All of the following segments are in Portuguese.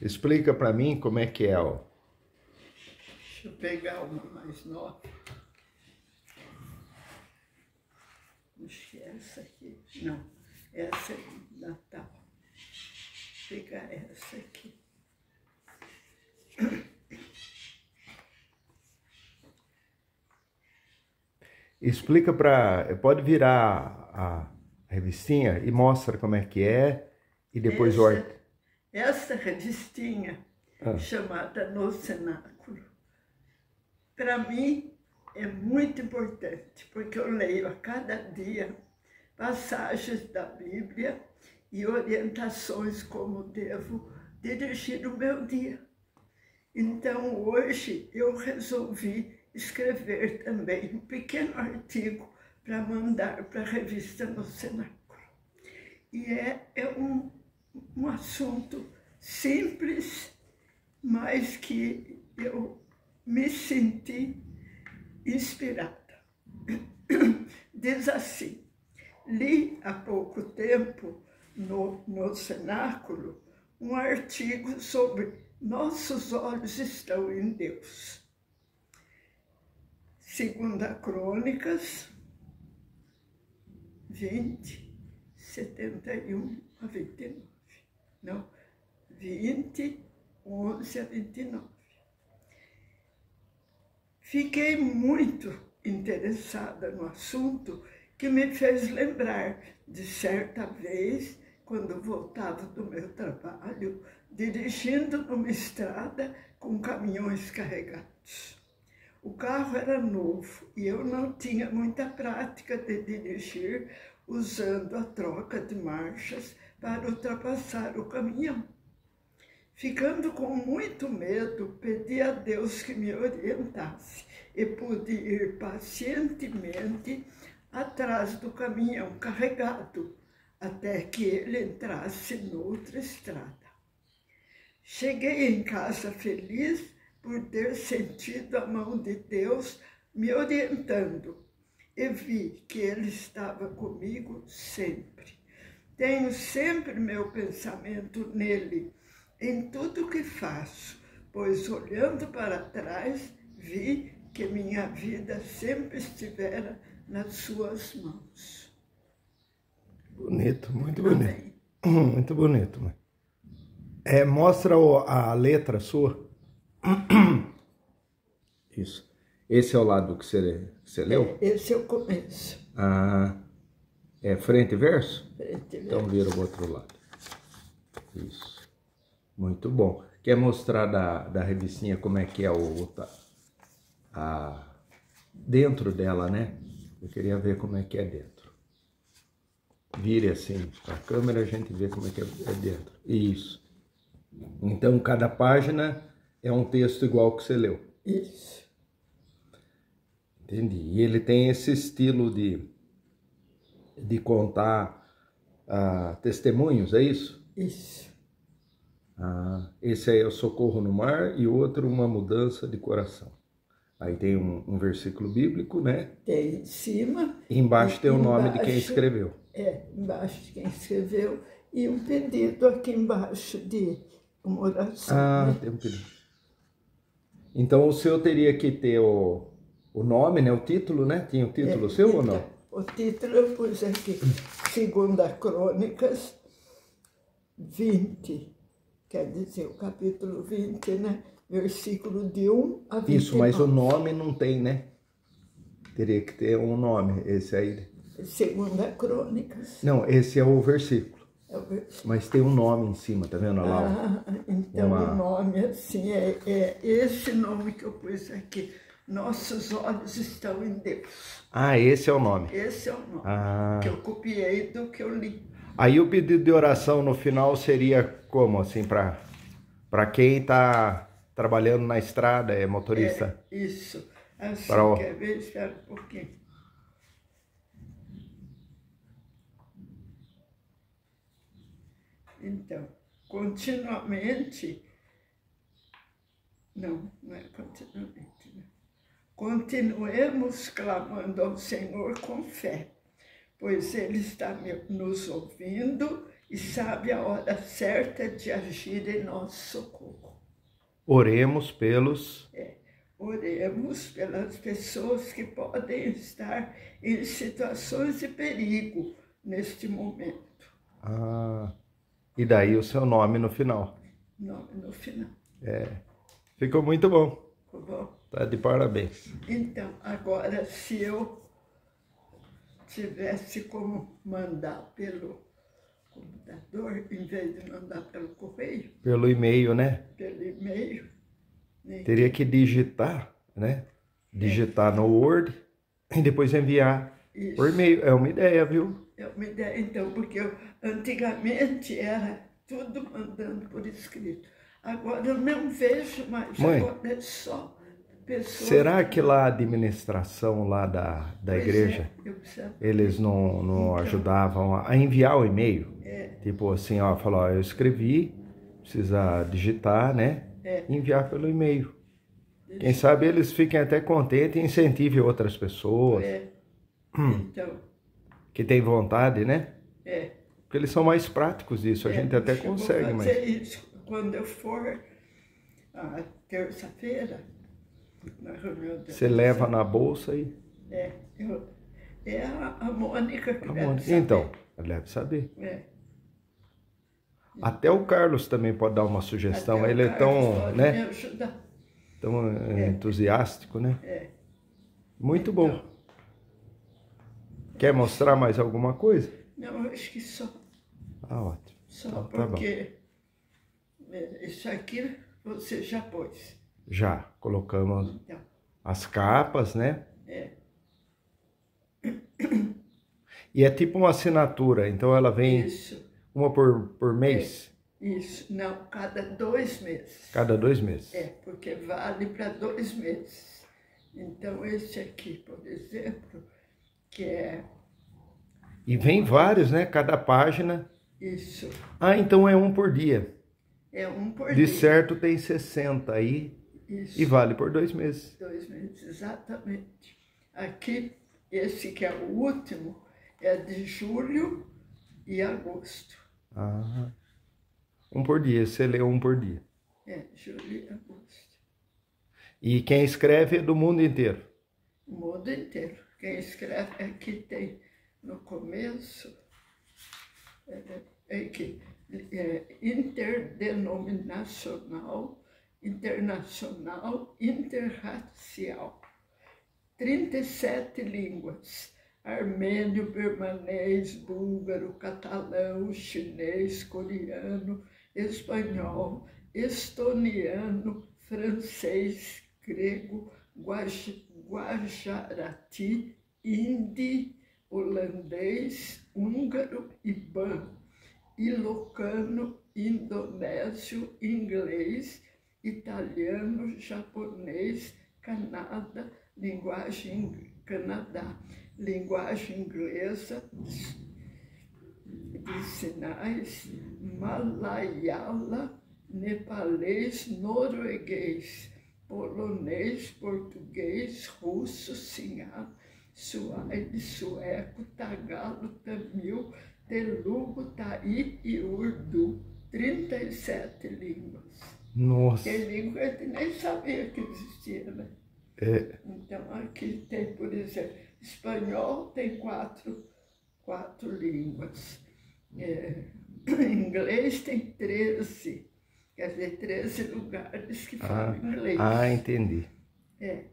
Explica para mim como é que é o... Deixa eu pegar uma mais nova. Acho que é essa aqui. Não, essa é Natal. Vou pegar essa aqui. Explica para... Pode virar a revistinha e mostra como é que é e depois essa, o... Essa revistinha, Ah. chamada No Cenáculo, para mim é muito importante, porque eu leio a cada dia passagens da Bíblia e orientações como devo dirigir o meu dia. Então, hoje, eu resolvi escrever também um pequeno artigo para mandar para a revista No Cenáculo. E é, é um, um assunto simples, mas que eu me senti inspirada. Diz assim, li há pouco tempo no, no cenáculo um artigo sobre nossos olhos estão em Deus. Segunda Crônicas 20, 71 a 29. Não, 20, 11 a 29. Fiquei muito interessada no assunto que me fez lembrar de certa vez, quando voltava do meu trabalho, dirigindo numa estrada com caminhões carregados. O carro era novo e eu não tinha muita prática de dirigir usando a troca de marchas para ultrapassar o caminhão. Ficando com muito medo, pedi a Deus que me orientasse e pude ir pacientemente atrás do caminhão carregado, até que ele entrasse noutra estrada. Cheguei em casa feliz por ter sentido a mão de Deus me orientando e vi que Ele estava comigo sempre. Tenho sempre meu pensamento nele, em tudo que faço, pois olhando para trás, vi que minha vida sempre estivera nas suas mãos. Bonito, muito bonito. Amém. Muito bonito, mãe. É, mostra a letra sua. Isso. Esse é o lado que você, você leu? É, esse é o começo. Ah, é frente e verso? Frente e verso. Então vira o outro lado. Isso. Muito bom. Quer mostrar da, da revistinha como é que é o... A, dentro dela, né? Eu queria ver como é que é dentro. Vire assim a câmera, a gente vê como é que é dentro. Isso. Então, cada página é um texto igual que você leu. Isso. Entendi. E ele tem esse estilo de, de contar ah, testemunhos, é isso? Isso. Ah, esse aí é o socorro no mar e outro uma mudança de coração. Aí tem um, um versículo bíblico, né? Tem em cima. E embaixo e tem o nome de quem escreveu. É, embaixo de quem escreveu. E um pedido aqui embaixo de uma oração. Ah, né? tem um pedido. Então o seu teria que ter o, o nome, né? O título, né? Tinha o título É, seu ou então, não? O título eu pus aqui, Segunda Crônicas 20, quer dizer, o capítulo 20, né? Versículo de 1 a 29. Isso, mas o nome não tem, né? Teria que ter um nome, esse aí. Segunda Crônicas. Não, esse é o versículo. É o versículo. Mas tem um nome em cima, tá vendo lá? Ah, então Uma- o nome assim é, é esse nome que eu pus aqui. Nossos olhos estão em Deus. Ah, esse é o nome. Esse é o nome Ah. que eu copiei do que eu li. Aí o pedido de oração no final seria como, assim, para para quem tá trabalhando na estrada, é motorista? É, isso. Assim, Para o- quer ver? Espera um pouquinho. Então, continuamente... Não, não é continuamente. Né? Continuemos clamando ao Senhor com fé, pois Ele está nos ouvindo e sabe a hora certa de agir em nosso socorro. Oremos pelos. É, oremos pelas pessoas que podem estar em situações de perigo neste momento. Ah, e daí o seu nome no final. Nome no final. É. Ficou muito bom. Bom? Tá de parabéns. Então, agora se eu tivesse como mandar pelo computador, em vez de mandar pelo correio, Pelo e-mail, né? pelo e-mail, né? Teria que digitar, né? Digitar no Word e depois enviar Isso. por e-mail. É uma ideia, viu? É uma ideia, então, porque eu, antigamente era tudo mandando por escrito. Agora eu não vejo mais, Mãe, agora é só pessoas... Será que lá a administração lá da, da Pois igreja, é, eles não, não Então. ajudavam a enviar o e-mail? É, Tipo assim, ó, falou, ó, eu escrevi, precisa digitar, né? é, enviar pelo e-mail. Quem sabe eles fiquem até contentes e incentivem outras pessoas é. Hum. Então, que têm vontade, né? é. Porque eles são mais práticos disso, a É, gente até consegue, mas... isso quando eu for a terça-feira, na reunião da Você leva na bolsa e... É, eu, é a, a Mônica que a Mônica- saber. Então, ela deve saber. É, Até o Carlos também pode dar uma sugestão. até Ele é tão, né, me ajudar. tão eh, entusiástico, né? É. Muito bom. Quer mostrar mais alguma coisa? Não, eu acho que só, Ah, ótimo. só Então, tá porque é, isso aqui você já pôs. Já colocamos Então, as capas, né? é, E é tipo uma assinatura, então ela vem isso, uma por, por mês, isso. Não, cada dois meses. cada dois meses. É, porque vale para dois meses. Então, esse aqui, por exemplo, que é E vem vários, né? Cada página. isso, Ah, então é um por dia. É um por De certo tem 60 aí Isso. e vale por dois meses. Dois meses, exatamente. Aqui, esse que é o último, é de julho e agosto. Ah, um por dia, você lê um por dia. É, julho e agosto. E quem escreve é do mundo inteiro. O mundo inteiro. Quem escreve aqui tem no começo, é, é que é, interdenominacional, internacional, interracial. 37 línguas. Armênio, birmanês, búlgaro, catalão, chinês, coreano, espanhol, estoniano, francês, grego, guaj- guajarati, hindi, holandês, húngaro, iban, ilocano, indonésio, inglês, italiano, japonês, Canadá, linguagem Canadá, linguagem inglesa de sinais, malayala, nepalês, norueguês, polonês, português, russo, sinhá, suaide, sueco, tagalo, tamil, telugu, taí e urdu. 37 línguas. Nossa. Que língua a gente nem sabia que existia, né? É, Então, aqui tem, por exemplo, espanhol tem quatro, quatro línguas. É, inglês tem 13, quer dizer, 13 lugares que ah, falam inglês. ah, entendi. É,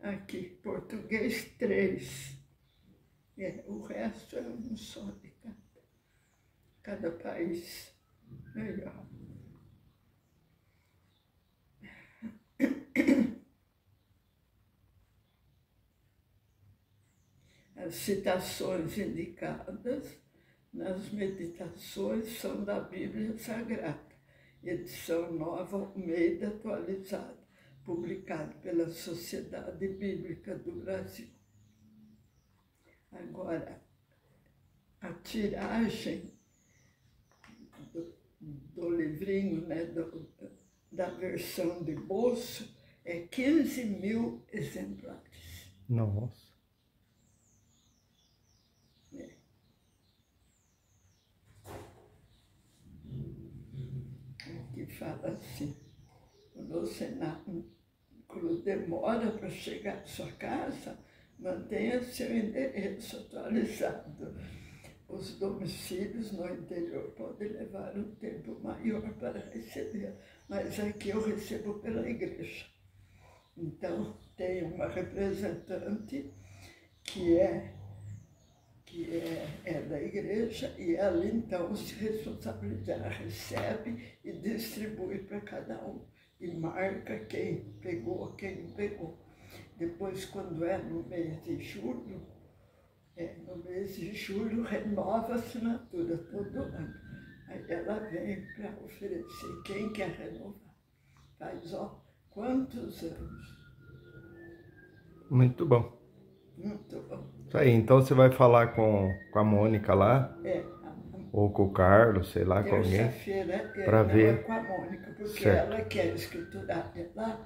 aqui, português, três. É, o resto é um só cada, país. Melhor. As citações indicadas nas meditações são da Bíblia Sagrada, edição nova Almeida atualizada, publicado pela Sociedade Bíblica do Brasil. Agora, a tiragem livrinho, né, do, da versão de bolso, é 15 mil exemplares. Nossa. fala assim, quando você na, quando demora para chegar à sua casa, mantenha seu endereço atualizado. Os domicílios no interior podem levar um tempo maior para receber, mas aqui eu recebo pela igreja. Então, tem uma representante que é que é, é da igreja, e ela então se responsabiliza, recebe e distribui para cada um, e marca quem pegou, quem não pegou. Depois, quando é no mês de julho, é, no mês de julho renova a assinatura todo ano. Aí ela vem para oferecer quem quer renovar. Faz, ó, quantos anos? Muito bom. Muito bom. Isso aí, então você vai falar com, com a Mônica lá? É. Ou com o Carlos, sei lá, com alguém? Terça-feira é, ver. é com a Mônica, porque Certo. ela que é escriturária lá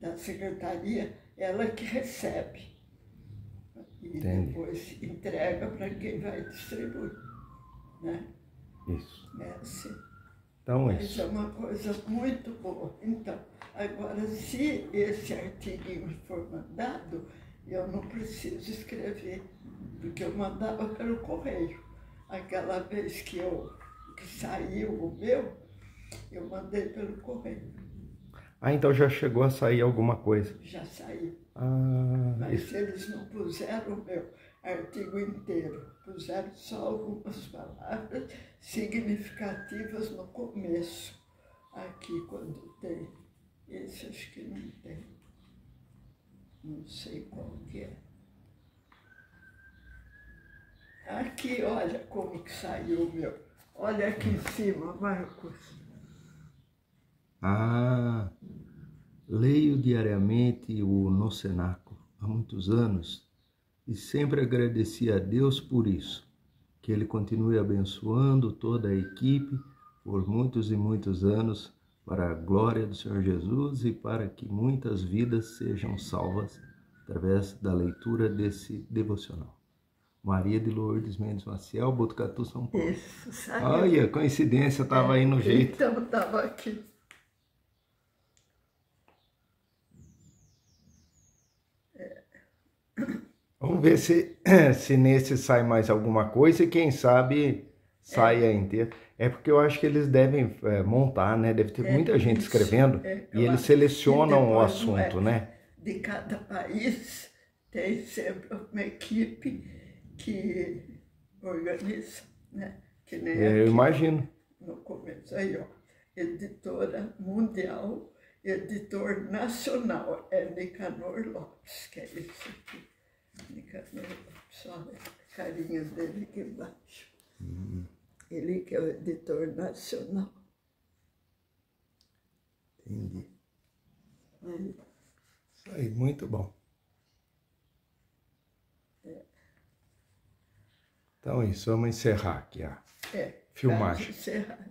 da secretaria, ela que recebe. E Entendi. depois entrega para quem vai distribuir. Né? Isso. É assim. Então, Isso isso. é uma coisa muito boa. Então, agora, se esse artiguinho for mandado, eu não preciso escrever, porque eu mandava pelo correio. Aquela vez que, eu, que saiu o meu, eu mandei pelo correio. Ah, então já chegou a sair alguma coisa. Já saiu. Ah, Mas eles não puseram o meu artigo inteiro, puseram só algumas palavras significativas no começo. Aqui, quando tem. Esse acho que não tem. Não sei qual que é. Aqui, olha como que saiu o meu. Olha aqui em cima, Marcos. Ah, leio diariamente o Nocenaco há muitos anos e sempre agradeci a Deus por isso. Que Ele continue abençoando toda a equipe por muitos e muitos anos para a glória do Senhor Jesus e para que muitas vidas sejam salvas através da leitura desse devocional. Maria de Lourdes Mendes Maciel, Botucatu, São Paulo. Isso, saiu. Olha, coincidência, estava aí no jeito. Então, estava aqui. Vamos ver se, se nesse sai mais alguma coisa e quem sabe saia inteiro. É porque eu acho que eles devem é, montar, né? Deve ter É, muita gente isso. escrevendo É, e eles selecionam o é. assunto, né? de cada país tem sempre uma equipe que organiza, né? Que nem É, Eu aqui imagino. no começo. Aí, ó, editora mundial, editor nacional, é Nicanor Lopes, que é esse aqui. A carinha dele aqui embaixo. Ele que é o editor nacional. Entendi. Aí, Isso aí, muito bom. Então é isso, vamos encerrar aqui a É, filmagem. encerrar.